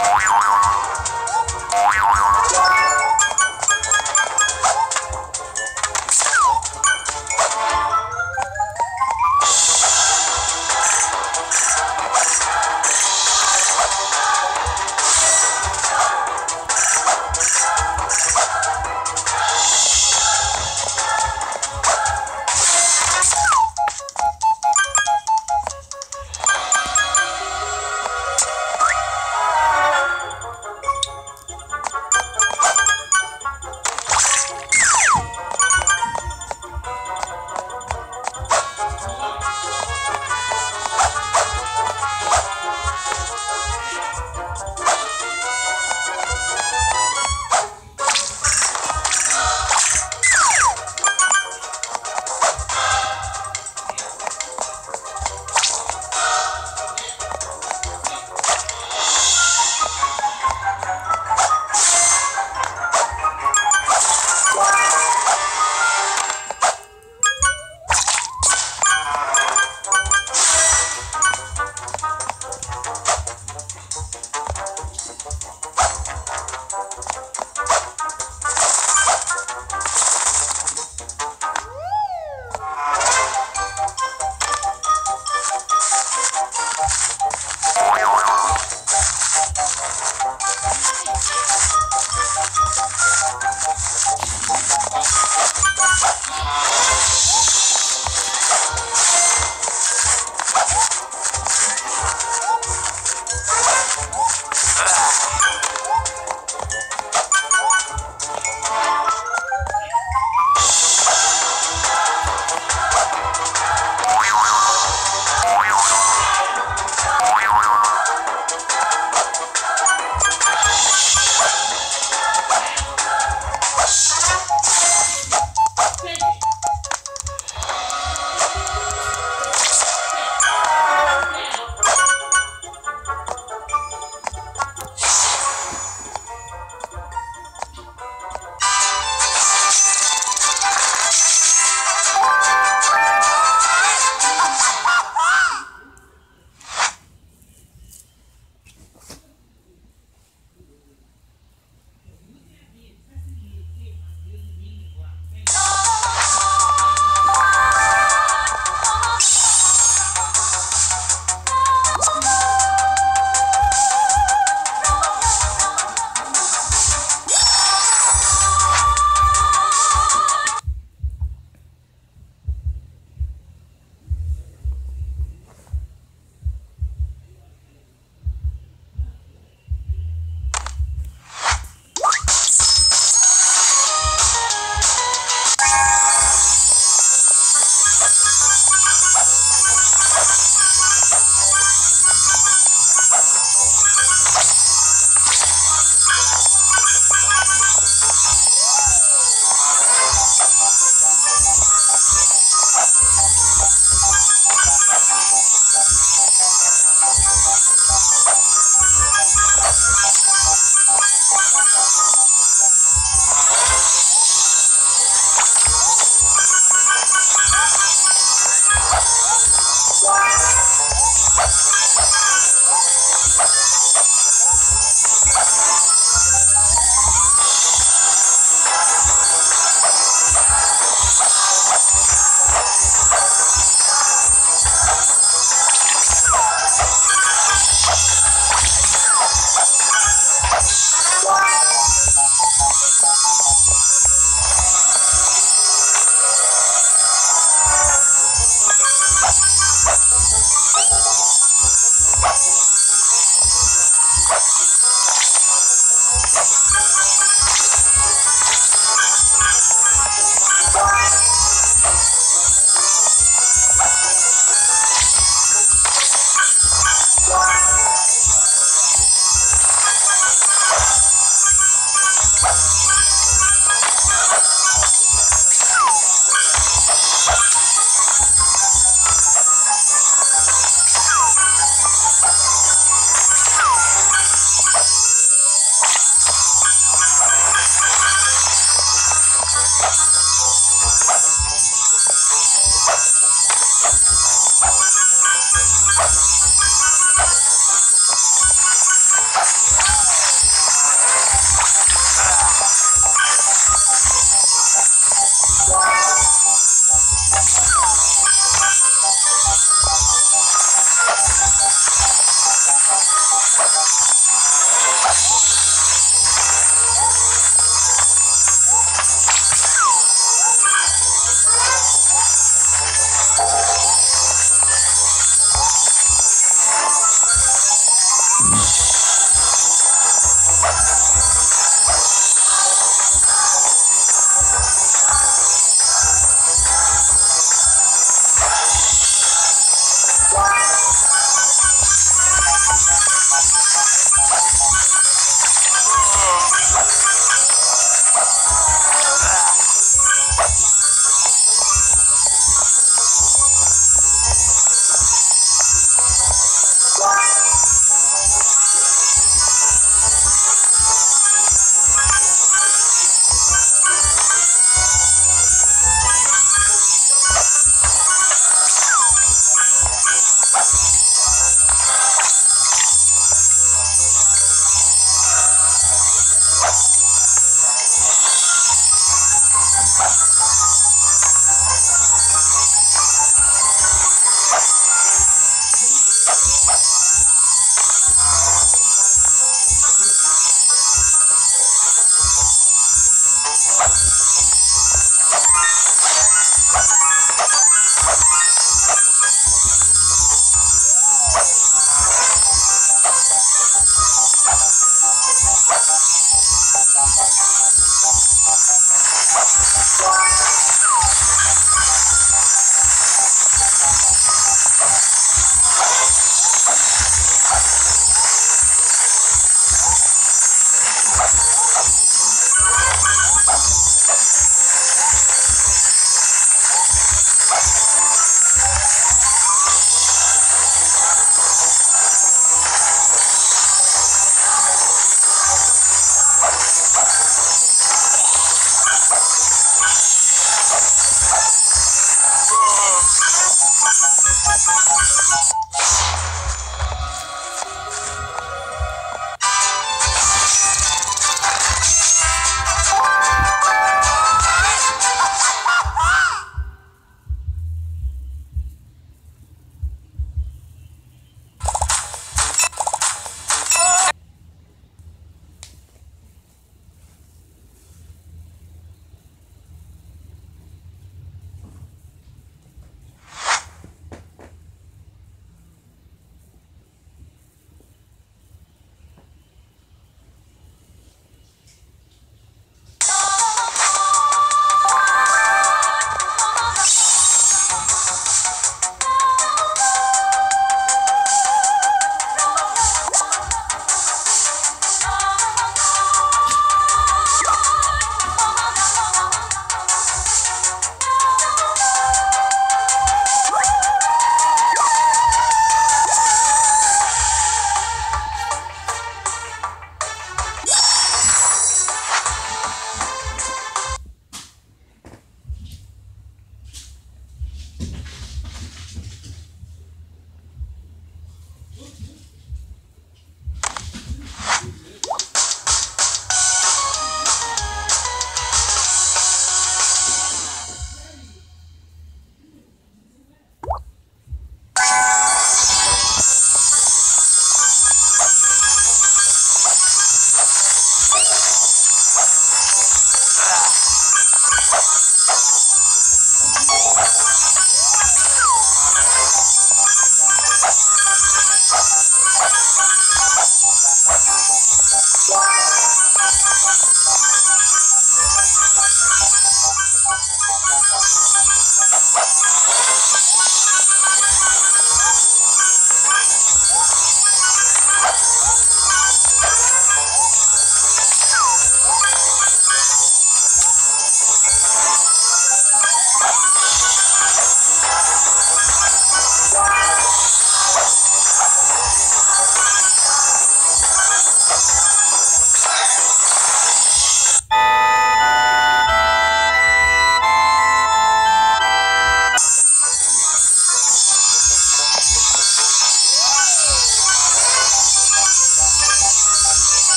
you.